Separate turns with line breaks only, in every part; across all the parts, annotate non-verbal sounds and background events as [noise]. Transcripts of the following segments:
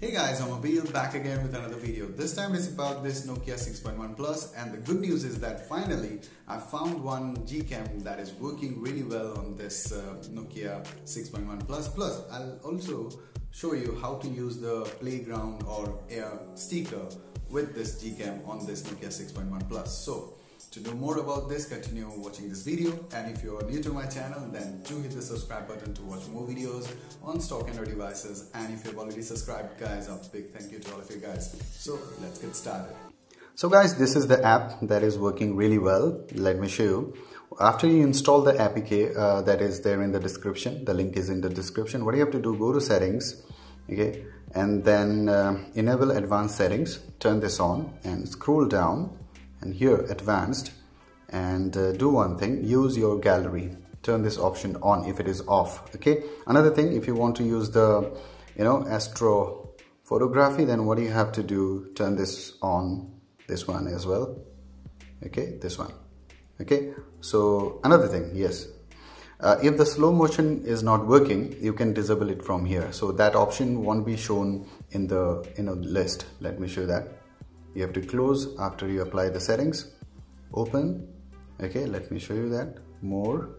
Hey guys, I'm Habil back again with another video. This time it's about this Nokia 6.1 Plus and the good news is that finally I found one Gcam that is working really well on this uh, Nokia 6.1 Plus. Plus I'll also show you how to use the playground or AR sticker with this Gcam on this Nokia 6.1 Plus. So to know more about this, continue watching this video and if you're new to my channel then do hit the subscribe button to watch more videos on stock Android devices and if you've already subscribed guys a big thank you to all of you guys. So let's get started.
So guys this is the app that is working really well. Let me show you. After you install the APK uh, that is there in the description, the link is in the description. What you have to do, go to settings, okay, and then uh, enable advanced settings, turn this on and scroll down and here advanced and uh, do one thing use your gallery. Turn this option on if it is off okay? Another thing if you want to use the you know astro photography then what do you have to do? Turn this on this one as well okay? This one okay? So another thing yes. Uh, if the slow motion is not working you can disable it from here. So that option won't be shown in the you know list. Let me show that you have to close after you apply the settings. Open. Okay let me show you that. More.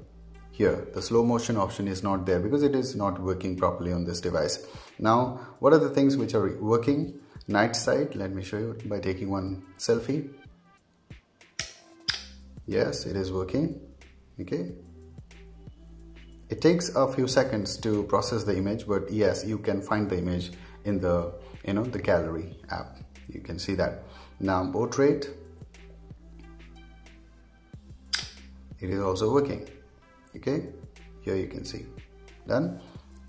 Here. The slow motion option is not there because it is not working properly on this device. Now what are the things which are working? Night sight. Let me show you by taking one selfie. Yes it is working. Okay. It takes a few seconds to process the image but yes you can find the image in the you know the gallery app you can see that now portrait it is also working. Okay? Here you can see. Done?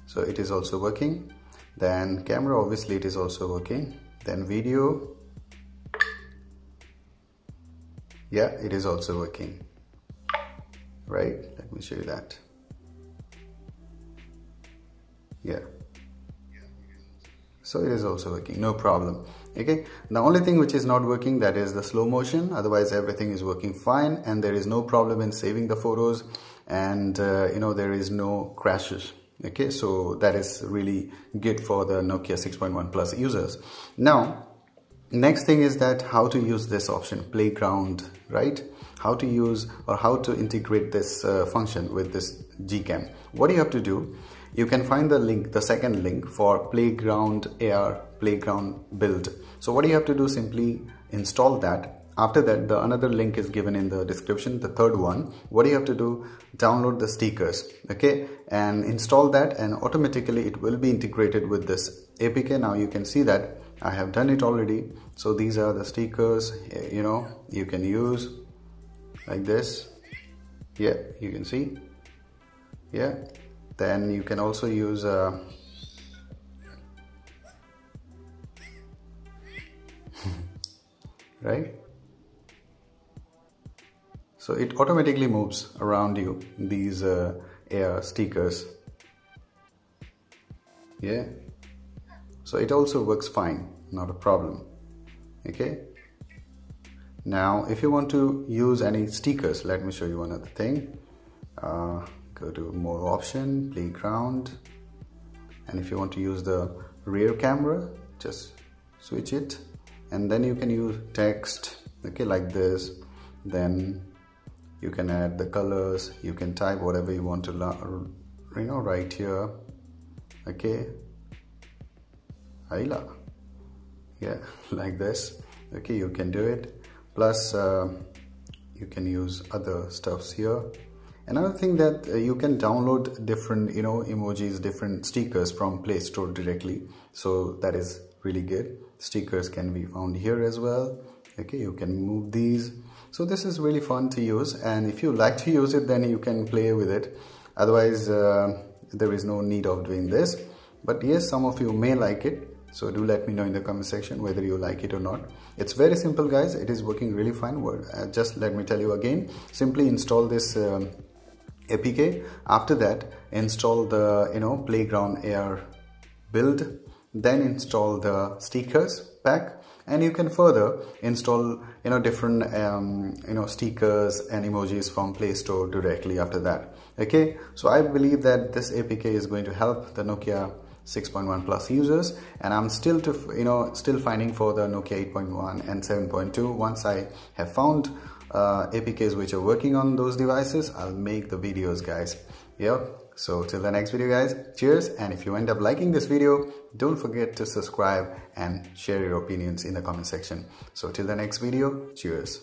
So it is also working. Then camera obviously it is also working. Then video. Yeah it is also working. Right? Let me show you that. Yeah so it is also working. No problem. Okay? The only thing which is not working that is the slow motion. Otherwise everything is working fine and there is no problem in saving the photos and uh, you know there is no crashes. Okay? So that is really good for the Nokia 6.1 plus users. Now next thing is that how to use this option playground right? How to use or how to integrate this uh, function with this gcam. What you have to do you can find the link the second link for playground ar playground build. So what you have to do simply install that. After that the another link is given in the description the third one. What you have to do download the stickers okay? And install that and automatically it will be integrated with this apk now you can see that i have done it already. So these are the stickers you know you can use like this. Yeah you can see. Yeah. Then you can also use uh, [laughs] right? So it automatically moves around you these uh, AR stickers. Yeah so it also works fine not a problem okay? Now if you want to use any stickers let me show you another thing. Uh, go to more option playground. And if you want to use the rear camera just switch it. And then you can use text okay like this. Then you can add the colors. You can type whatever you want to you know right here okay Ayla. yeah [laughs] like this okay you can do it plus uh, you can use other stuffs here Another thing that uh, you can download different, you know, emojis, different stickers from Play Store directly. So that is really good. Stickers can be found here as well. Okay, you can move these. So this is really fun to use. And if you like to use it, then you can play with it. Otherwise, uh, there is no need of doing this. But yes, some of you may like it. So do let me know in the comment section whether you like it or not. It's very simple guys. It is working really fine. Uh, just let me tell you again. Simply install this um, apk after that install the you know playground AR build then install the stickers pack and you can further install you know different um, you know stickers and emojis from play store directly after that okay so i believe that this apk is going to help the nokia 6.1 plus users and i'm still to you know still finding for the nokia 8.1 and 7.2 once i have found uh, apks which are working on those devices i'll make the videos guys. Yep. So till the next video guys. Cheers. And if you end up liking this video don't forget to subscribe and share your opinions in the comment section. So till the next video cheers